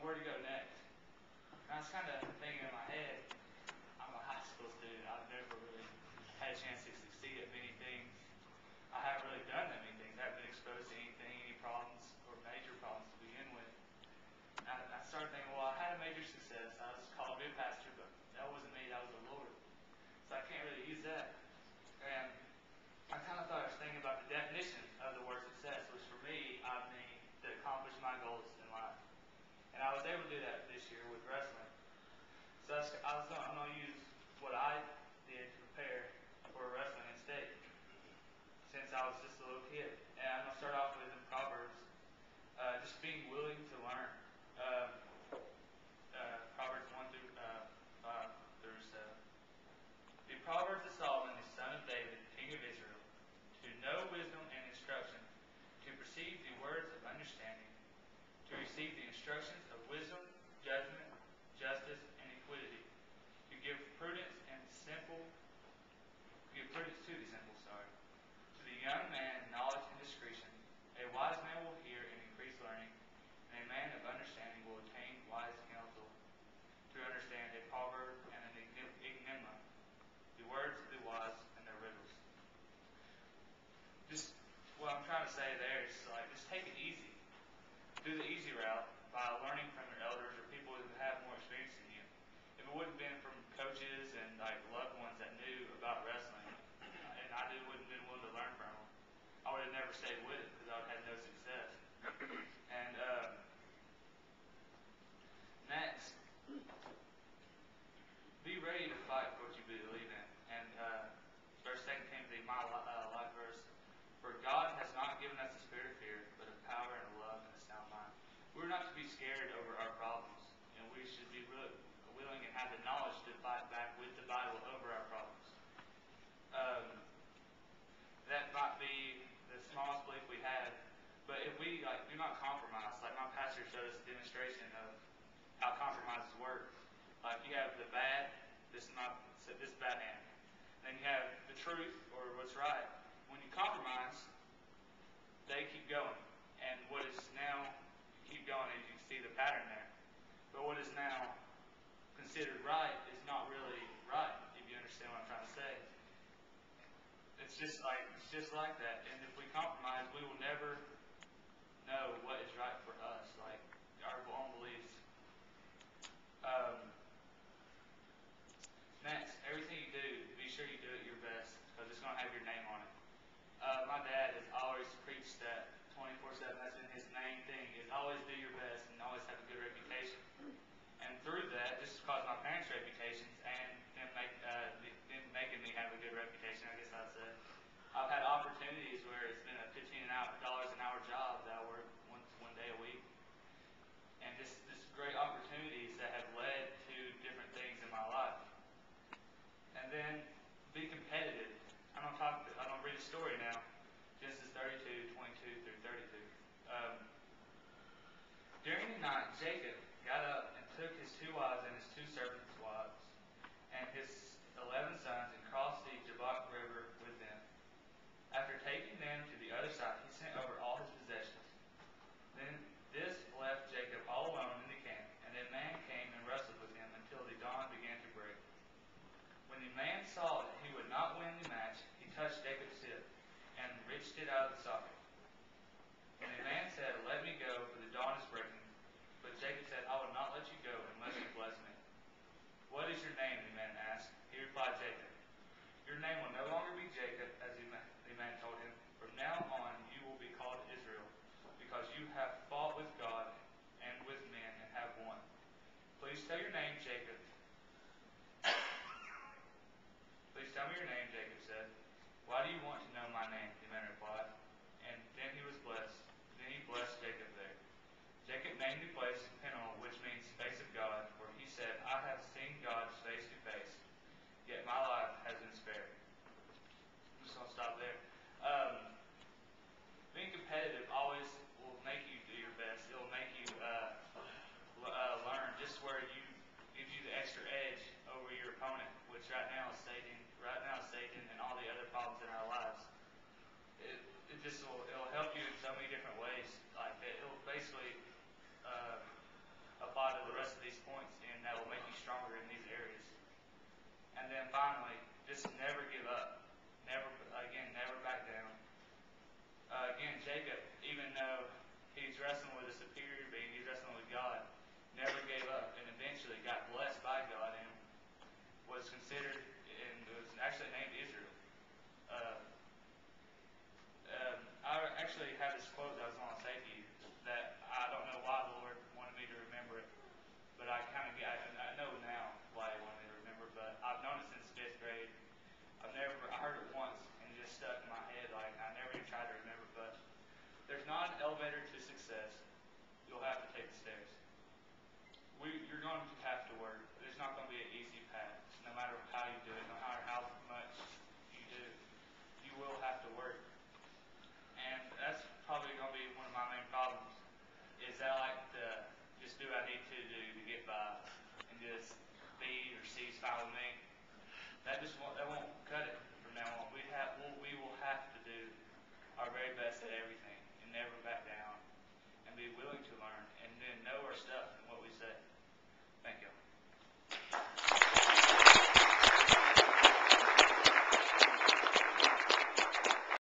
where to go next. And I was kind of thinking in my head, I'm a high school student. I've never really had a chance to succeed at many things. I haven't really done that many things. I haven't been exposed to anything, any problems or major problems to begin with. And I, I started thinking, well, I had a major success. I was called to be a pastor, but that wasn't me. That was the Lord. So I can't really use that. And I kind of thought I was thinking about the definition of the word success, which for me, I mean to accomplish my goals in life. And I was able to do that this year with wrestling. So I was, going, I'm to use what I did to prepare for wrestling in state since I was just a little kid. And I'm to start off with in Proverbs, uh, just being willing to learn. Um, uh, Proverbs 1 through uh, 5 through 7. The Proverbs of Solomon, the son of David, king of Israel, to know wisdom and instruction, to perceive the words of understanding, to receive the instructions of wisdom, judgment, justice, and equity, to give prudence and simple, to give prudence to the simple, sorry, to the young man knowledge and discretion. A wise man will hear and increase learning, and a man of understanding will attain wise counsel. To understand a proverb and an enigma, the words of the wise and their riddles. Just what I'm trying say there is like just take it easy. Do the easy route by learning from your elders or people who have more experience than you. If it wouldn't have been from coaches and like loved ones that knew about wrestling, and I did, wouldn't have been willing to learn from them, I would have never stayed with it because I would have had no success. And uh, next, be ready to fight for what you believe in. And uh, verse 2 Timothy, my uh, life verse, for God has not given us a spirit of fear, but of power and of love and a sound mind. We're not to be scared over our problems, and we should be really willing and have the knowledge to fight back with the Bible over our problems. Um, that might be the smallest belief we have, but if we like do not compromise, like my pastor showed us a demonstration of how compromises work. Like you have the bad, this is not this bad hand. Then you have the truth or what's right. When you compromise, they keep going. And what is now keep going as you see the pattern there. But what is now considered right is not really right, if you understand what I'm trying to say. It's just like it's just like that. And if we compromise, we will never know what is right for us, like our own beliefs. Um, next, everything you do, be sure you do it your best because it's going to have your name on it. Uh, my dad has always preached that 24/7. That's been his main thing: is always do your best and always have a good reputation. And through that, just because my parents' reputations and them, make, uh, them making me have a good reputation, I guess I'd say, I've had opportunities where it's been a $15 an hour job that I work one, one day a week and just, just great opportunities that have led to different things in my life. And then be competitive. I'm going to talk. I'm going to read a story now. Genesis 32, 22 through 32. Um, during the night, Jacob got up and took his two wives and his two servants' wives and his eleven sons and crossed the Jabbok River with them. After taking them to the other side, he sent over all his possessions. Then this left Jacob all alone in the camp, and a man came and wrestled with him until the dawn began to break. When the man saw that he would not win the match, he touched Jacob's hip and wrenched it out of the socket. And the man said, Let me go, for the dawn is breaking. But Jacob said, I will not let you go unless you bless me. What is your name? the man asked. He replied, Jacob. Your name will no longer be Jacob, as the man told him. From now on, you will be called Israel because you have fought with God and with men and have won. Please tell your name, Jacob. Please tell me your name, Jacob said. Why do you want to know my name? The man replied. And then he was blessed. Then he blessed Jacob there. Jacob named the place Peniel, which means face of God, for he said, I have seen God face to face, yet my life has been spared. I'm just going to stop there. Um, being competitive always will make you do your best. It will make you uh, uh, learn just where you gives you the extra edge over your opponent, which right now is Satan. Right now is Satan and all the other problems in our lives. It, it just will it'll help you in so many different ways. Like it, it'll basically uh, apply to the rest of these points, and that will make you stronger in these areas. And then finally, just never give up. Never, again, never back down. Uh, again, Jacob, even though he's wrestling with a superior being, he's wrestling with God, never gave up, and eventually got blessed was considered out me. That just won't, that won't cut it from now on. We have we will have to do our very best at everything.